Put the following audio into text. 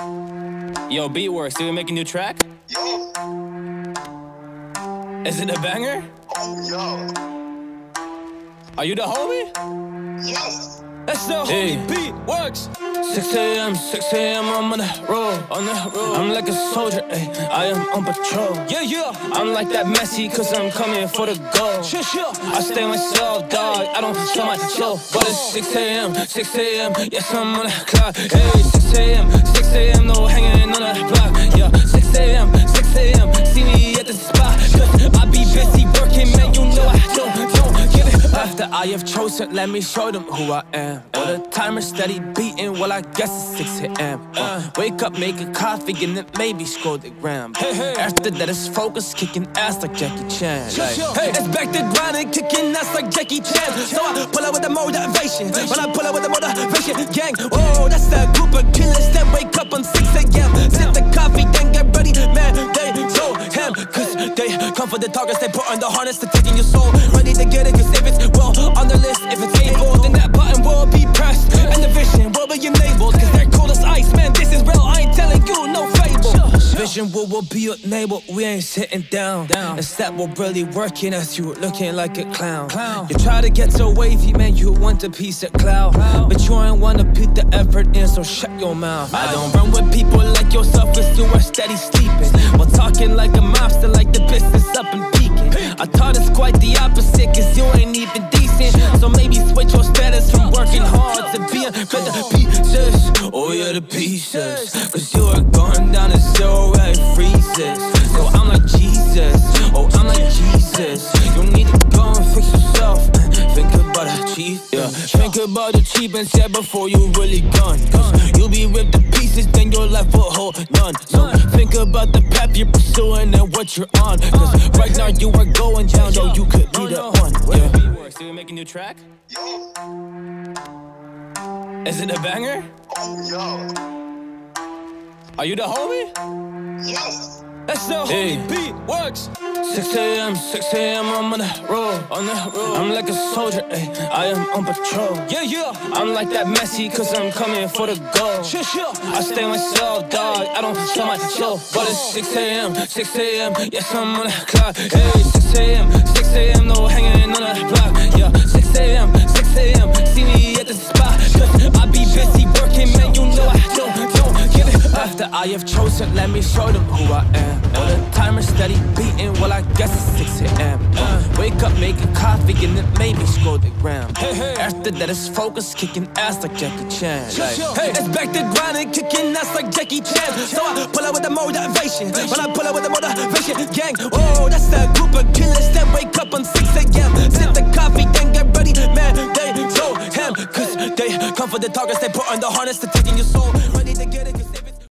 Yo, Beatworks, did we make a new track? Yo, Is it a banger? Oh, yo, Are you the homie? yes. That's the homie Beatworks. 6 a.m., 6 a.m., I'm on the road, on the road. I'm like a soldier, ayy, I am on patrol. Yeah, yeah. I'm like that Messi, cause I'm coming for the goal. Sure, sure. I stay myself, dog, I don't show my show. But it's 6 a.m., 6 a.m., yes, I'm on the clock. Hey, 6 a.m., 6 a.m., no hanging I have chosen, let me show them who I am. All the timer steady beating, well, I guess it's 6 a.m. Uh, wake up, make a coffee, and then maybe scroll the gram. After that, it's focus, kicking ass like Jackie Chan. Like, hey, it's back to grinding, kicking ass like Jackie Chan. So I pull out with the motivation. When I pull out with the motivation, gang, oh, that's that group of killers that wake up on 6 a.m. Sip the coffee, then get ready, man. They so him, cause they come for the targets, they put on the harness to taking your soul. Ready to get it, Vision will, will be neighbor we ain't sitting down. down. Instead, we're really working as you looking like a clown. clown. You try to get so wavy, man, you want a piece of cloud. But you ain't wanna put the effort in, so shut your mouth. I don't run with people like yourself, cause you are steady sleeping. While talking like a mobster, like the business up and peaking. I thought it's quite the opposite, cause you ain't even The pieces. Cause you are going down to zero where it freezes. So I'm like Jesus. Oh, I'm like Jesus. You need to go and fix yourself. Think about the cheap, yeah. Think about the cheap and said before you really gone. Cause you'll be ripped to pieces, then you're left with hold none. So think about the path you're pursuing and what you're on. Cause right now you are going down, though you could be the one. Yeah. Did we make a new track? Yo, Is it a banger? yo, Are you the homie? yes. That's the homie beat works. 6 a.m., 6 a.m., I'm on the road, on the road. I'm like a soldier, ayy, I am on patrol. Yeah, yeah. I'm like that Messi, cause I'm coming for the goal. Sure, sure. I stay myself, dog, I don't show my show. But it's 6 a.m., 6 a.m., yes, I'm on the clock. Hey, 6 a.m., 6 a.m., no hanging on the block. Give it up. After I have chosen, let me show them who I am. All the timer steady beating, well, I guess it's 6 a.m. Uh, wake up, make a coffee, and it then maybe scroll the gram. After that, it's focus, kicking ass like Jackie Chan. Like, hey, it's back to grinding, kicking ass like Jackie Chan. So I pull out with the motivation. When I pull out with the motivation, gang, oh, that's that group of killers that wake up on 6 a.m. Sip the coffee, then get ready, man. They so him, cause they come for the targets, they put on the harness to taking your soul. Ready to get it,